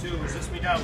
Two, resist me down.